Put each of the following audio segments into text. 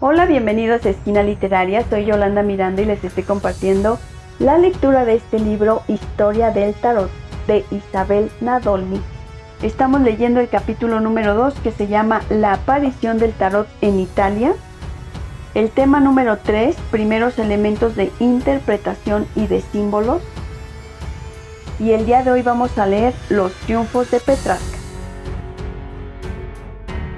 Hola, bienvenidos a Esquina Literaria, soy Yolanda Miranda y les estoy compartiendo la lectura de este libro Historia del Tarot de Isabel Nadolny. Estamos leyendo el capítulo número 2 que se llama La aparición del tarot en Italia. El tema número 3, primeros elementos de interpretación y de símbolos. Y el día de hoy vamos a leer los triunfos de Petrarca.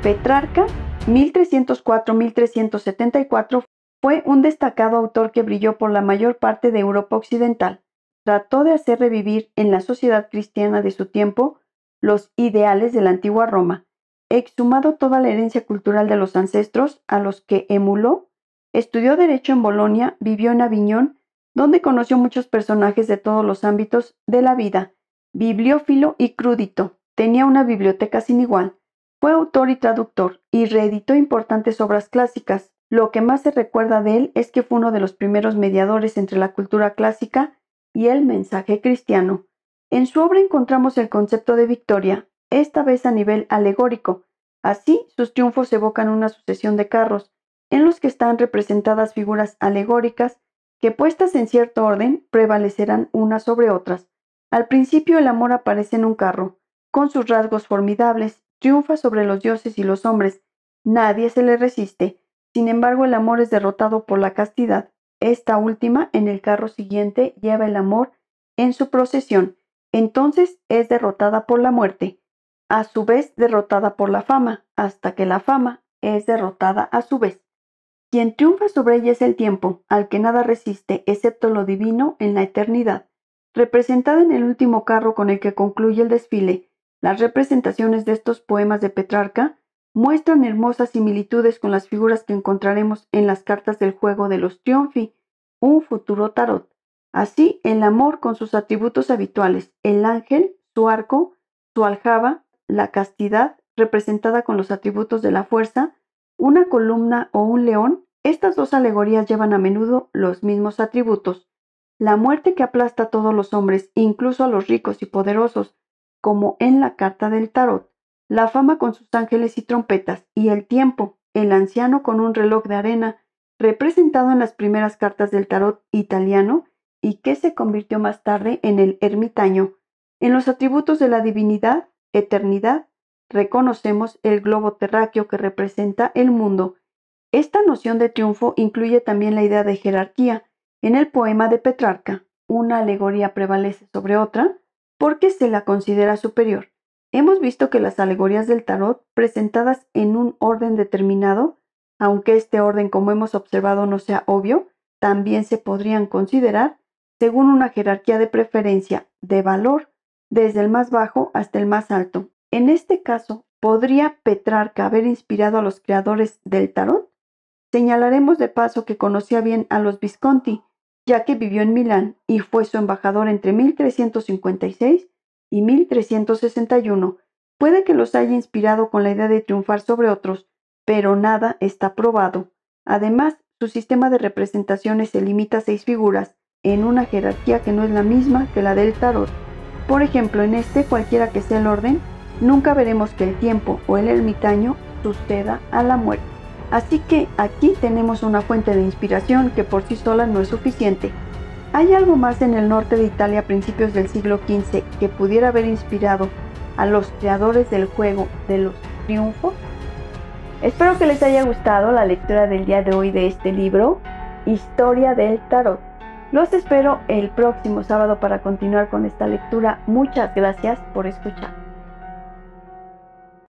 Petrarca 1304-1374 fue un destacado autor que brilló por la mayor parte de Europa Occidental. Trató de hacer revivir en la sociedad cristiana de su tiempo los ideales de la antigua Roma. Exhumado toda la herencia cultural de los ancestros a los que emuló, estudió Derecho en Bolonia, vivió en Aviñón, donde conoció muchos personajes de todos los ámbitos de la vida, bibliófilo y crudito. Tenía una biblioteca sin igual. Fue autor y traductor y reeditó importantes obras clásicas. Lo que más se recuerda de él es que fue uno de los primeros mediadores entre la cultura clásica y el mensaje cristiano. En su obra encontramos el concepto de victoria, esta vez a nivel alegórico. Así, sus triunfos evocan una sucesión de carros, en los que están representadas figuras alegóricas que puestas en cierto orden prevalecerán unas sobre otras. Al principio el amor aparece en un carro, con sus rasgos formidables triunfa sobre los dioses y los hombres. Nadie se le resiste. Sin embargo, el amor es derrotado por la castidad. Esta última, en el carro siguiente, lleva el amor en su procesión. Entonces es derrotada por la muerte, a su vez derrotada por la fama, hasta que la fama es derrotada a su vez. Quien triunfa sobre ella es el tiempo, al que nada resiste, excepto lo divino en la eternidad. Representada en el último carro con el que concluye el desfile, las representaciones de estos poemas de Petrarca muestran hermosas similitudes con las figuras que encontraremos en las cartas del juego de los Triunfi, un futuro tarot. Así, el amor con sus atributos habituales, el ángel, su arco, su aljaba, la castidad, representada con los atributos de la fuerza, una columna o un león, estas dos alegorías llevan a menudo los mismos atributos. La muerte que aplasta a todos los hombres, incluso a los ricos y poderosos, como en la carta del tarot, la fama con sus ángeles y trompetas, y el tiempo, el anciano con un reloj de arena, representado en las primeras cartas del tarot italiano y que se convirtió más tarde en el ermitaño. En los atributos de la divinidad, eternidad, reconocemos el globo terráqueo que representa el mundo. Esta noción de triunfo incluye también la idea de jerarquía. En el poema de Petrarca, una alegoría prevalece sobre otra, porque se la considera superior. Hemos visto que las alegorías del tarot, presentadas en un orden determinado, aunque este orden, como hemos observado, no sea obvio, también se podrían considerar según una jerarquía de preferencia de valor, desde el más bajo hasta el más alto. En este caso, ¿podría Petrarca haber inspirado a los creadores del tarot? Señalaremos de paso que conocía bien a los Visconti, ya que vivió en Milán y fue su embajador entre 1356 y 1361. Puede que los haya inspirado con la idea de triunfar sobre otros, pero nada está probado. Además, su sistema de representaciones se limita a seis figuras, en una jerarquía que no es la misma que la del tarot. Por ejemplo, en este, cualquiera que sea el orden, nunca veremos que el tiempo o el ermitaño suceda a la muerte. Así que aquí tenemos una fuente de inspiración que por sí sola no es suficiente. ¿Hay algo más en el norte de Italia a principios del siglo XV que pudiera haber inspirado a los creadores del juego de los triunfos? Espero que les haya gustado la lectura del día de hoy de este libro, Historia del Tarot. Los espero el próximo sábado para continuar con esta lectura. Muchas gracias por escuchar.